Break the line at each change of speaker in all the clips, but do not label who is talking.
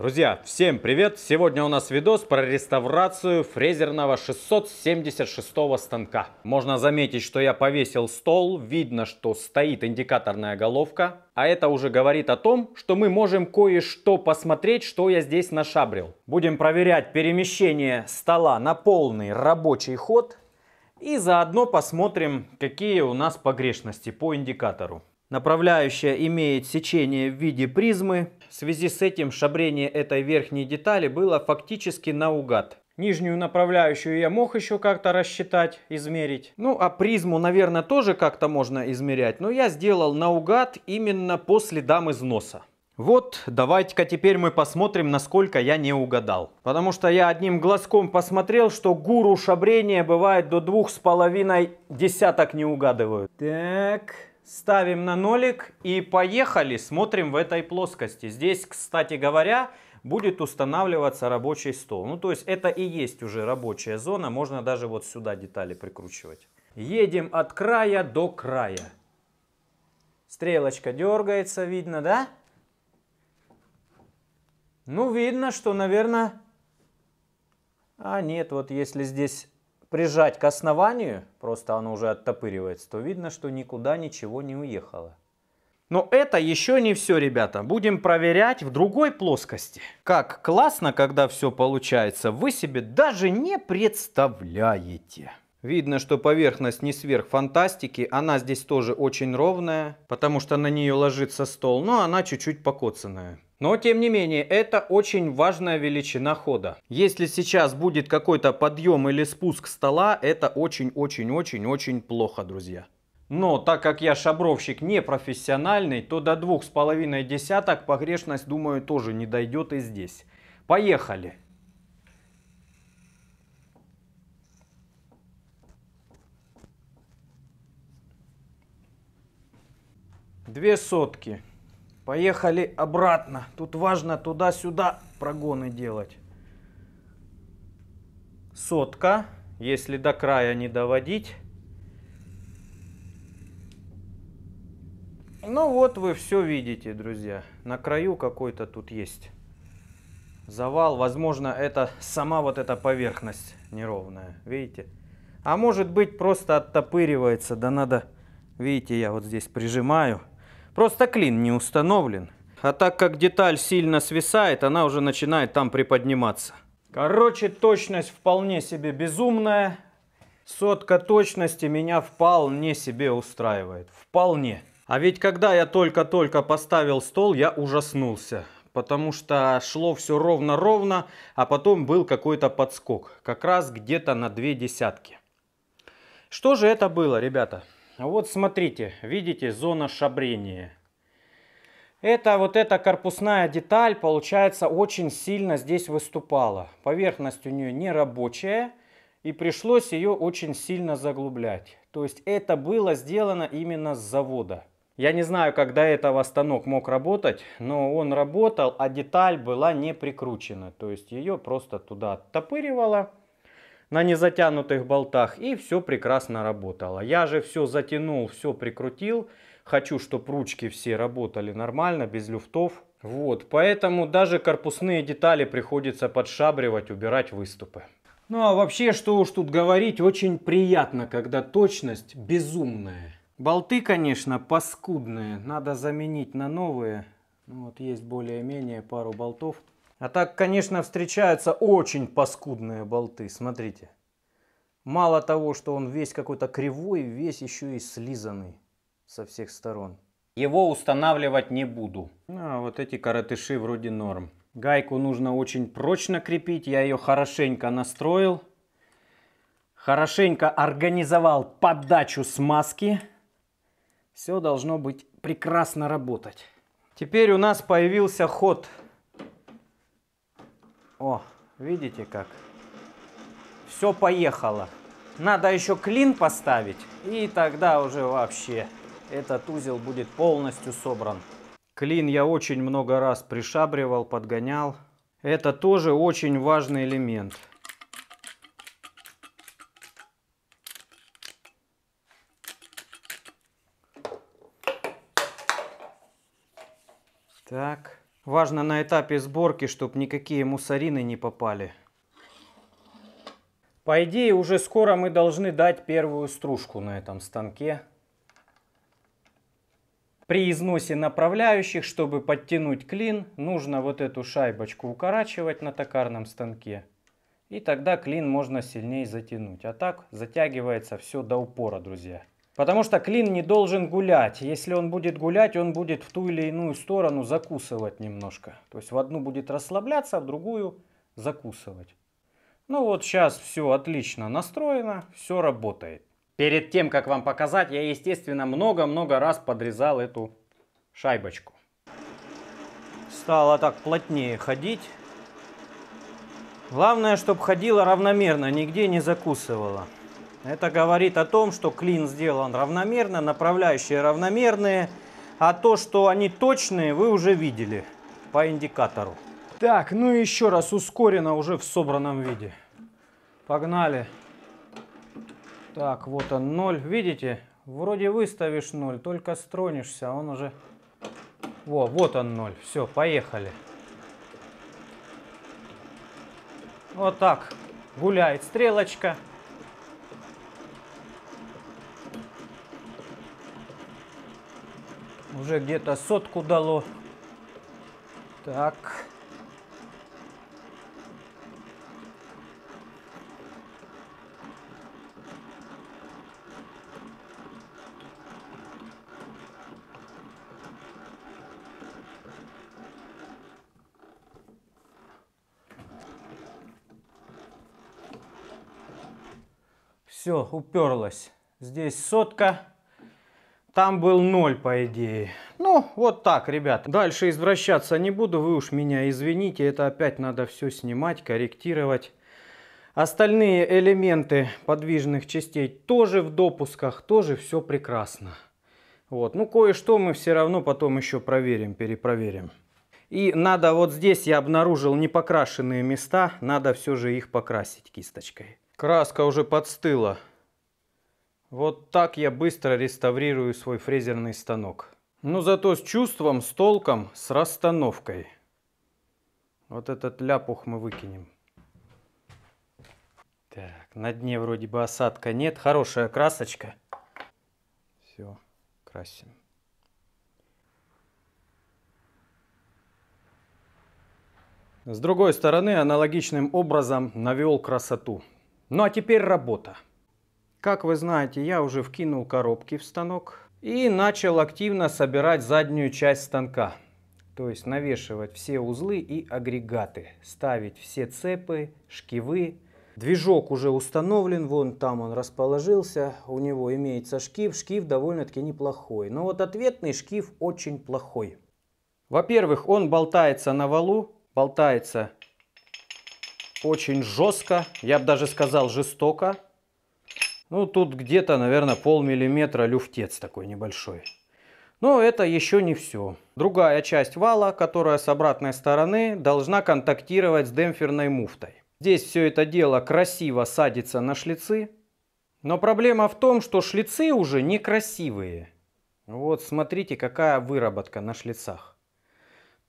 Друзья, всем привет! Сегодня у нас видос про реставрацию фрезерного 676 станка. Можно заметить, что я повесил стол, видно, что стоит индикаторная головка. А это уже говорит о том, что мы можем кое-что посмотреть, что я здесь нашабрил. Будем проверять перемещение стола на полный рабочий ход. И заодно посмотрим, какие у нас погрешности по индикатору. Направляющая имеет сечение в виде призмы. В связи с этим шабрение этой верхней детали было фактически наугад. Нижнюю направляющую я мог еще как-то рассчитать, измерить. Ну, а призму, наверное, тоже как-то можно измерять. Но я сделал наугад именно по следам износа. Вот, давайте-ка теперь мы посмотрим, насколько я не угадал. Потому что я одним глазком посмотрел, что гуру шабрения бывает до двух с половиной десяток не угадывают. Так... Ставим на нолик и поехали, смотрим в этой плоскости. Здесь, кстати говоря, будет устанавливаться рабочий стол. Ну, то есть это и есть уже рабочая зона, можно даже вот сюда детали прикручивать. Едем от края до края. Стрелочка дергается, видно, да? Ну, видно, что, наверное... А нет, вот если здесь прижать к основанию, просто оно уже оттопыривается, то видно, что никуда ничего не уехало. Но это еще не все, ребята. Будем проверять в другой плоскости. Как классно, когда все получается, вы себе даже не представляете. Видно, что поверхность не сверх фантастики. Она здесь тоже очень ровная, потому что на нее ложится стол, но она чуть-чуть покоцанная. Но тем не менее, это очень важная величина хода. Если сейчас будет какой-то подъем или спуск стола, это очень-очень-очень-очень плохо, друзья. Но так как я шабровщик не профессиональный, то до двух с половиной десяток погрешность, думаю, тоже не дойдет и здесь. Поехали! Две сотки. Поехали обратно. Тут важно туда-сюда прогоны делать. Сотка, если до края не доводить. Ну вот вы все видите, друзья. На краю какой-то тут есть завал. Возможно, это сама вот эта поверхность неровная. Видите? А может быть просто оттопыривается. Да надо, видите, я вот здесь прижимаю. Просто клин не установлен. А так как деталь сильно свисает, она уже начинает там приподниматься. Короче, точность вполне себе безумная. Сотка точности меня вполне себе устраивает. Вполне. А ведь когда я только-только поставил стол, я ужаснулся. Потому что шло все ровно-ровно, а потом был какой-то подскок. Как раз где-то на две десятки. Что же это было, ребята? А вот смотрите, видите, зона шабрения. Это вот эта корпусная деталь, получается, очень сильно здесь выступала. Поверхность у нее не рабочая, и пришлось ее очень сильно заглублять. То есть это было сделано именно с завода. Я не знаю, как до этого станок мог работать, но он работал, а деталь была не прикручена. То есть ее просто туда оттопыривало на незатянутых болтах, и все прекрасно работало. Я же все затянул, все прикрутил. Хочу, чтобы ручки все работали нормально, без люфтов. Вот, поэтому даже корпусные детали приходится подшабривать, убирать выступы. Ну а вообще, что уж тут говорить, очень приятно, когда точность безумная. Болты, конечно, паскудные, надо заменить на новые. Ну, вот есть более-менее пару болтов. А так, конечно, встречаются очень паскудные болты, смотрите. Мало того, что он весь какой-то кривой, весь еще и слизанный со всех сторон. Его устанавливать не буду. А вот эти коротыши вроде норм. Гайку нужно очень прочно крепить, я ее хорошенько настроил. Хорошенько организовал подачу смазки. Все должно быть прекрасно работать. Теперь у нас появился ход о, видите как? Все поехало. Надо еще клин поставить, и тогда уже вообще этот узел будет полностью собран. Клин я очень много раз пришабривал, подгонял. Это тоже очень важный элемент. Так. Важно на этапе сборки, чтобы никакие мусорины не попали. По идее, уже скоро мы должны дать первую стружку на этом станке. При износе направляющих, чтобы подтянуть клин, нужно вот эту шайбочку укорачивать на токарном станке. И тогда клин можно сильнее затянуть. А так затягивается все до упора, друзья. Потому что клин не должен гулять. Если он будет гулять, он будет в ту или иную сторону закусывать немножко. То есть в одну будет расслабляться, а в другую закусывать. Ну вот сейчас все отлично настроено, все работает. Перед тем, как вам показать, я, естественно, много-много раз подрезал эту шайбочку. Стало так плотнее ходить. Главное, чтобы ходила равномерно, нигде не закусывала. Это говорит о том, что клин сделан равномерно, направляющие равномерные. А то, что они точные, вы уже видели по индикатору. Так, ну и еще раз ускорено уже в собранном виде. Погнали. Так, вот он 0. Видите? Вроде выставишь 0, только стронешься, а он уже... Во, вот он 0. Все, поехали. Вот так гуляет стрелочка. Уже где-то сотку дало. Так. Все, уперлась. Здесь сотка. Там был ноль, по идее. Ну, вот так, ребят. Дальше извращаться не буду, вы уж меня извините. Это опять надо все снимать, корректировать. Остальные элементы подвижных частей тоже в допусках, тоже все прекрасно. Вот, ну кое-что мы все равно потом еще проверим, перепроверим. И надо вот здесь я обнаружил непокрашенные места, надо все же их покрасить кисточкой. Краска уже подстыла. Вот так я быстро реставрирую свой фрезерный станок. Но зато с чувством, с толком, с расстановкой. Вот этот ляпух мы выкинем. Так, на дне вроде бы осадка нет. Хорошая красочка. Все, красим. С другой стороны, аналогичным образом навел красоту. Ну а теперь работа. Как вы знаете, я уже вкинул коробки в станок и начал активно собирать заднюю часть станка. То есть навешивать все узлы и агрегаты, ставить все цепы, шкивы. Движок уже установлен, вон там он расположился, у него имеется шкив, шкив довольно-таки неплохой. Но вот ответный шкив очень плохой. Во-первых, он болтается на валу, болтается очень жестко, я бы даже сказал жестоко. Ну, тут где-то, наверное, полмиллиметра люфтец такой небольшой. Но это еще не все. Другая часть вала, которая с обратной стороны, должна контактировать с демпферной муфтой. Здесь все это дело красиво садится на шлицы. Но проблема в том, что шлицы уже некрасивые. Вот смотрите, какая выработка на шлицах.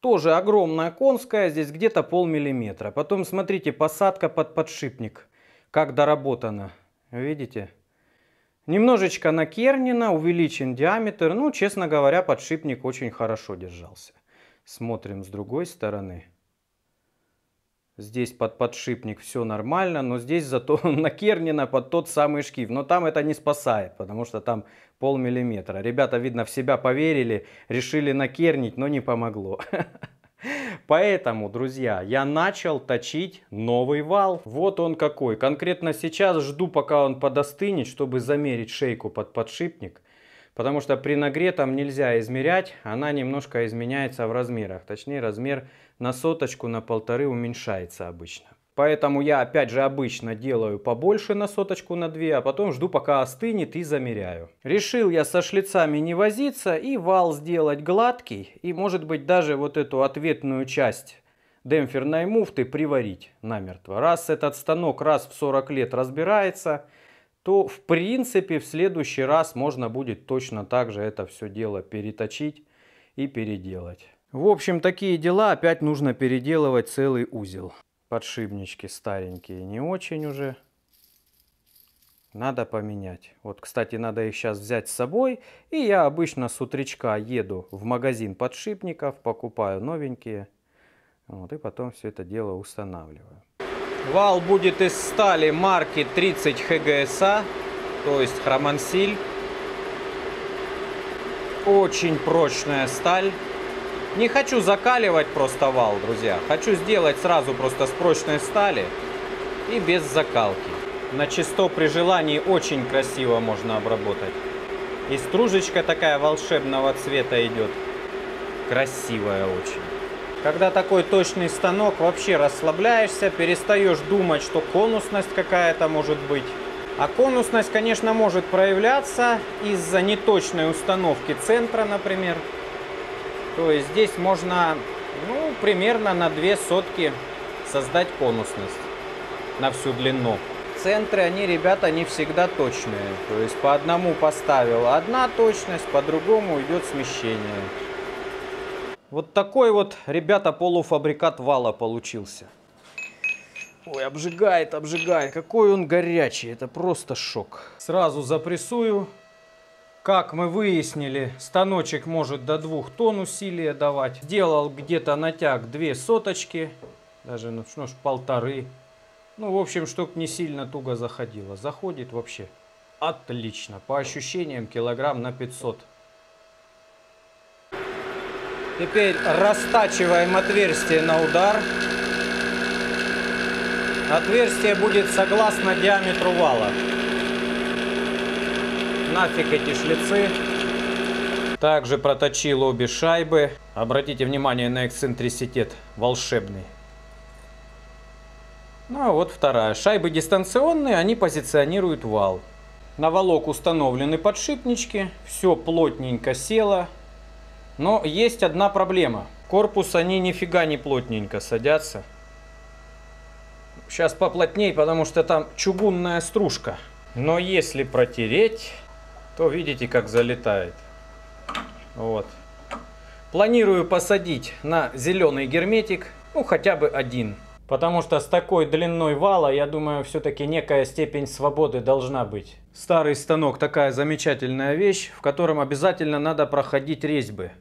Тоже огромная конская, здесь где-то полмиллиметра. Потом смотрите, посадка под подшипник, как доработана. Видите? Немножечко накернено, увеличен диаметр. Ну, честно говоря, подшипник очень хорошо держался. Смотрим с другой стороны. Здесь под подшипник все нормально, но здесь зато накернено под тот самый шкив. Но там это не спасает, потому что там полмиллиметра. Ребята, видно, в себя поверили, решили накернить, но не помогло. Поэтому, друзья, я начал точить новый вал. Вот он какой. Конкретно сейчас жду, пока он подостынет, чтобы замерить шейку под подшипник. Потому что при нагретом нельзя измерять, она немножко изменяется в размерах. Точнее, размер на соточку, на полторы уменьшается обычно. Поэтому я опять же обычно делаю побольше на соточку на две, а потом жду пока остынет и замеряю. Решил я со шлицами не возиться и вал сделать гладкий. И может быть даже вот эту ответную часть демпферной муфты приварить намертво. Раз этот станок раз в 40 лет разбирается, то в принципе в следующий раз можно будет точно так же это все дело переточить и переделать. В общем, такие дела. Опять нужно переделывать целый узел. Подшипнички старенькие не очень уже. Надо поменять. Вот, кстати, надо их сейчас взять с собой. И я обычно с утречка еду в магазин подшипников, покупаю новенькие. Вот, и потом все это дело устанавливаю. Вал будет из стали марки 30 ХГСА, то есть хромансиль. Очень прочная сталь. Не хочу закаливать просто вал, друзья. Хочу сделать сразу просто с прочной стали и без закалки. На чисто при желании очень красиво можно обработать. И стружечка такая волшебного цвета идет. Красивая очень. Когда такой точный станок, вообще расслабляешься, перестаешь думать, что конусность какая-то может быть. А конусность, конечно, может проявляться из-за неточной установки центра, например. То есть здесь можно, ну, примерно на две сотки создать конусность на всю длину. Центры, они, ребята, не всегда точные. То есть по одному поставил одна точность, по другому идет смещение. Вот такой вот, ребята, полуфабрикат вала получился. Ой, обжигает, обжигает. Какой он горячий, это просто шок. Сразу запрессую. Как мы выяснили, станочек может до 2 тонн усилия давать. Делал где-то натяг 2 соточки, даже ну, ну, полторы. Ну, в общем, чтоб не сильно туго заходило. Заходит вообще отлично. По ощущениям килограмм на 500. Теперь растачиваем отверстие на удар. Отверстие будет согласно диаметру вала нафиг эти шлицы. Также проточил обе шайбы. Обратите внимание на эксцентриситет волшебный. Ну а вот вторая. Шайбы дистанционные, они позиционируют вал. На волок установлены подшипнички. Все плотненько село. Но есть одна проблема. Корпус они нифига не плотненько садятся. Сейчас поплотней, потому что там чугунная стружка. Но если протереть, то видите, как залетает. Вот. Планирую посадить на зеленый герметик, ну хотя бы один. Потому что с такой длиной вала, я думаю, все-таки некая степень свободы должна быть. Старый станок такая замечательная вещь, в котором обязательно надо проходить резьбы.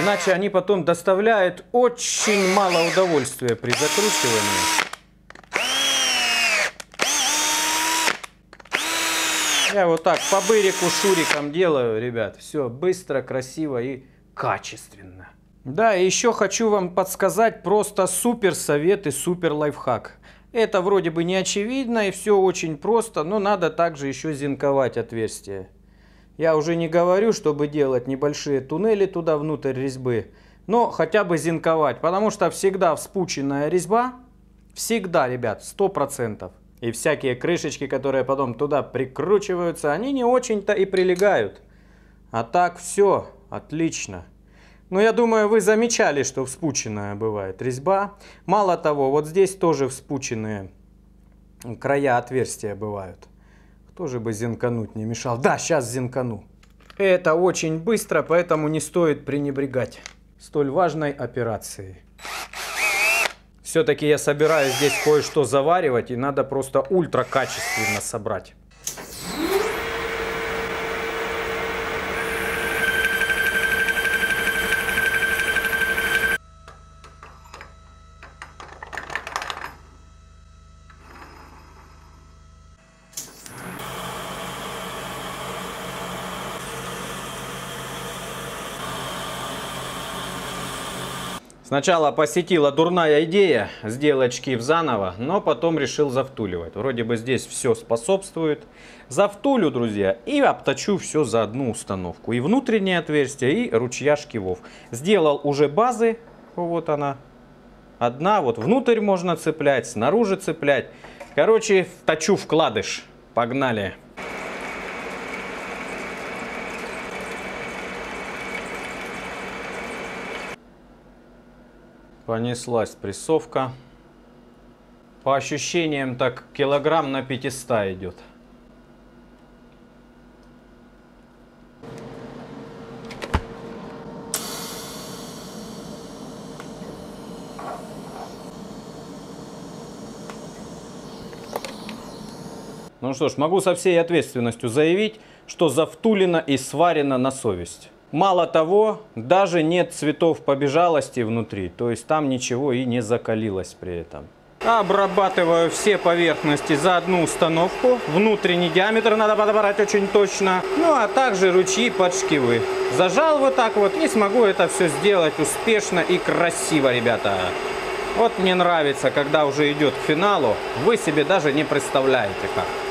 Иначе они потом доставляют очень мало удовольствия при закручивании. Я вот так по бырику шуриком делаю, ребят. Все быстро, красиво и качественно. Да, и еще хочу вам подсказать просто супер совет и супер лайфхак. Это вроде бы не очевидно и все очень просто, но надо также еще зинковать отверстие. Я уже не говорю, чтобы делать небольшие туннели туда внутрь резьбы, но хотя бы зинковать, потому что всегда вспученная резьба, всегда, ребят, 100%. И всякие крышечки, которые потом туда прикручиваются, они не очень-то и прилегают. А так все отлично. Но я думаю, вы замечали, что вспученная бывает резьба. Мало того, вот здесь тоже вспученные края отверстия бывают. Кто же бы зинкануть не мешал? Да, сейчас зинкану. Это очень быстро, поэтому не стоит пренебрегать столь важной операцией. Все-таки я собираюсь здесь кое-что заваривать, и надо просто ультра качественно собрать. Сначала посетила дурная идея сделать шкив заново, но потом решил завтуливать. Вроде бы здесь все способствует. Завтулю, друзья, и обточу все за одну установку. И внутреннее отверстие, и ручья шкивов. Сделал уже базы, вот она, одна. Вот внутрь можно цеплять, снаружи цеплять. Короче, точу вкладыш. Погнали. Понеслась прессовка. По ощущениям так килограмм на 500 идет. Ну что ж, могу со всей ответственностью заявить, что завтулено и сварено на совесть. Мало того, даже нет цветов побежалости внутри, то есть там ничего и не закалилось при этом. Обрабатываю все поверхности за одну установку. Внутренний диаметр надо подобрать очень точно. Ну а также ручьи под шкивы. Зажал вот так вот и смогу это все сделать успешно и красиво, ребята. Вот мне нравится, когда уже идет к финалу. Вы себе даже не представляете как.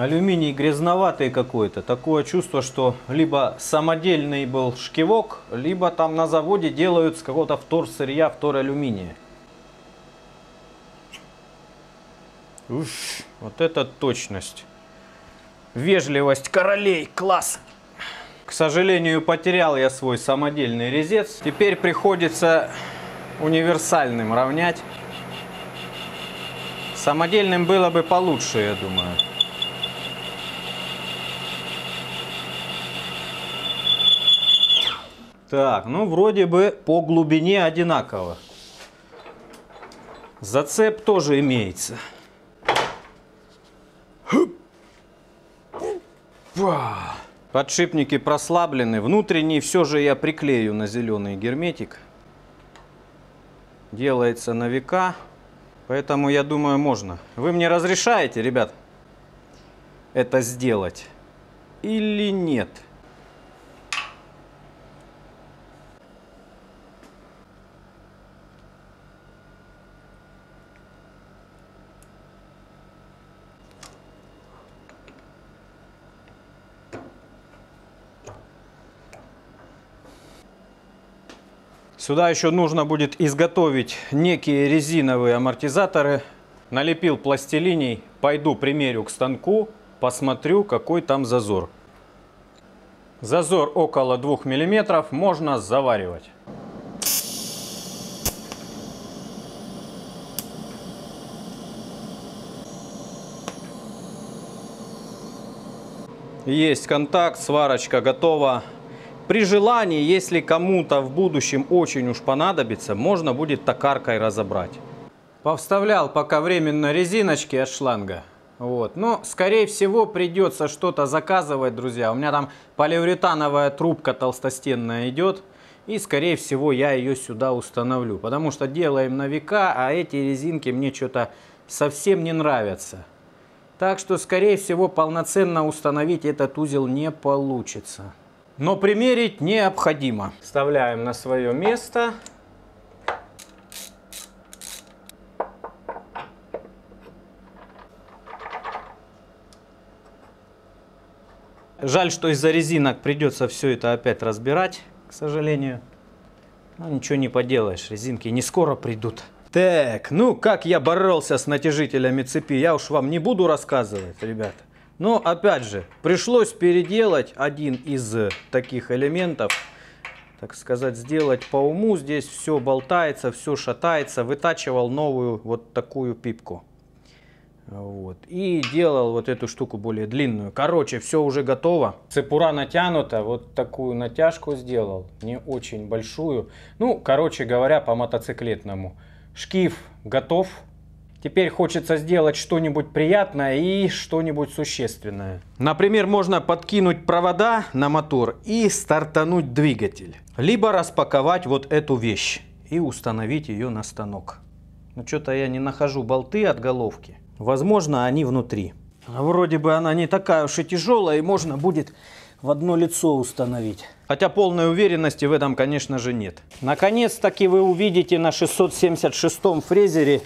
Алюминий грязноватый какой-то. Такое чувство, что либо самодельный был шкивок, либо там на заводе делают с какого-то вторсырья, вторалюминия. Уф, вот это точность. Вежливость королей, класс. К сожалению, потерял я свой самодельный резец. Теперь приходится универсальным равнять. Самодельным было бы получше, я думаю. Так, ну вроде бы по глубине одинаково. Зацеп тоже имеется. Подшипники прослаблены. Внутренний все же я приклею на зеленый герметик. Делается на века. Поэтому я думаю можно. Вы мне разрешаете, ребят, это сделать? Или нет? Нет. Сюда еще нужно будет изготовить некие резиновые амортизаторы. Налепил пластилиний, пойду примерю к станку, посмотрю, какой там зазор. Зазор около 2 мм, можно заваривать. Есть контакт, сварочка готова. При желании, если кому-то в будущем очень уж понадобится, можно будет токаркой разобрать. Повставлял пока временно резиночки от шланга. Вот. Но, скорее всего, придется что-то заказывать, друзья. У меня там полиуретановая трубка толстостенная идет. И, скорее всего, я ее сюда установлю. Потому что делаем на века, а эти резинки мне что-то совсем не нравятся. Так что, скорее всего, полноценно установить этот узел не получится но примерить необходимо. Вставляем на свое место. Жаль, что из-за резинок придется все это опять разбирать, к сожалению. Но ничего не поделаешь, резинки не скоро придут. Так, ну как я боролся с натяжителями цепи, я уж вам не буду рассказывать, ребята. Но опять же, пришлось переделать один из таких элементов, так сказать, сделать по уму. Здесь все болтается, все шатается. Вытачивал новую вот такую пипку. Вот. И делал вот эту штуку более длинную. Короче, все уже готово. Цепура натянута. Вот такую натяжку сделал. Не очень большую. Ну, короче говоря, по мотоциклетному. Шкив готов. Теперь хочется сделать что-нибудь приятное и что-нибудь существенное. Например, можно подкинуть провода на мотор и стартануть двигатель. Либо распаковать вот эту вещь и установить ее на станок. Но что-то я не нахожу болты от головки. Возможно, они внутри. А вроде бы она не такая уж и тяжелая, и можно будет в одно лицо установить. Хотя полной уверенности в этом, конечно же, нет. Наконец-таки вы увидите на 676 фрезере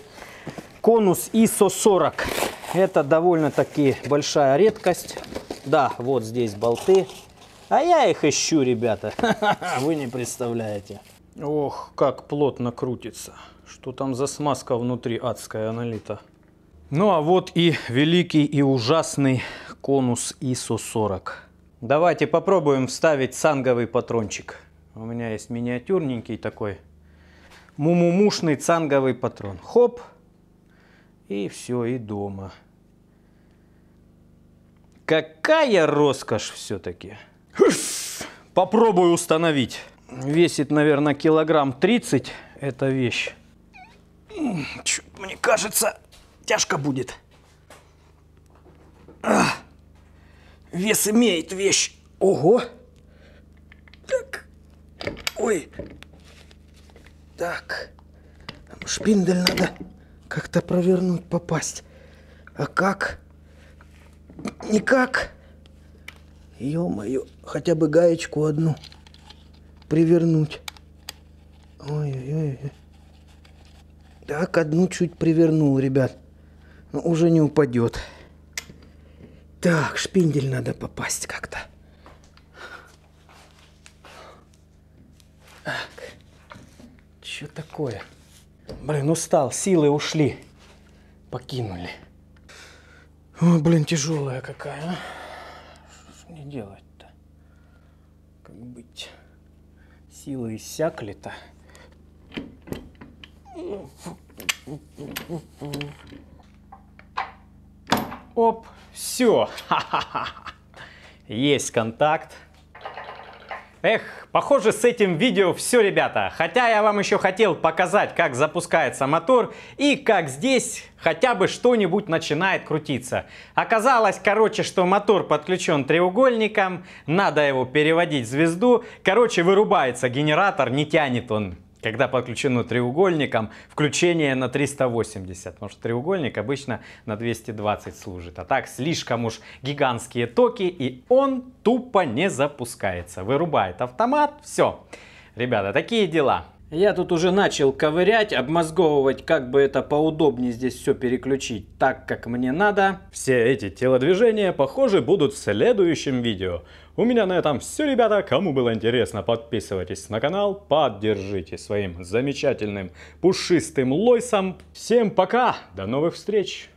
конус ISO 40. Это довольно-таки большая редкость. Да, вот здесь болты. А я их ищу, ребята. Вы не представляете. Ох, как плотно крутится. Что там за смазка внутри адская налита. Ну а вот и великий и ужасный конус ISO 40. Давайте попробуем вставить санговый патрончик. У меня есть миниатюрненький такой мумумушный цанговый патрон. Хоп. И все, и дома. Какая роскошь все-таки. Попробую установить. Весит, наверное, килограмм 30 эта вещь. Мне кажется, тяжко будет. Вес имеет вещь. Ого. Так. Ой. Так. Шпиндель надо как-то провернуть, попасть. А как? Никак. Ё-моё, хотя бы гаечку одну привернуть. Ой-ой-ой. Так, одну чуть привернул, ребят. Но уже не упадет. Так, шпиндель надо попасть как-то. Так. Что такое? Блин, устал, силы ушли. Покинули. Ой, блин, тяжелая какая, а. Что мне делать-то? Как быть? Силы иссякли-то. Оп, все. Есть контакт. Эх, похоже с этим видео все, ребята. Хотя я вам еще хотел показать, как запускается мотор и как здесь хотя бы что-нибудь начинает крутиться. Оказалось, короче, что мотор подключен треугольником, надо его переводить в звезду. Короче, вырубается генератор, не тянет он когда подключено треугольником, включение на 380, потому что треугольник обычно на 220 служит. А так слишком уж гигантские токи, и он тупо не запускается. Вырубает автомат, все. Ребята, такие дела. Я тут уже начал ковырять, обмозговывать, как бы это поудобнее здесь все переключить так, как мне надо. Все эти телодвижения, похоже, будут в следующем видео. У меня на этом все, ребята. Кому было интересно, подписывайтесь на канал, поддержите своим замечательным пушистым лойсом. Всем пока, до новых встреч!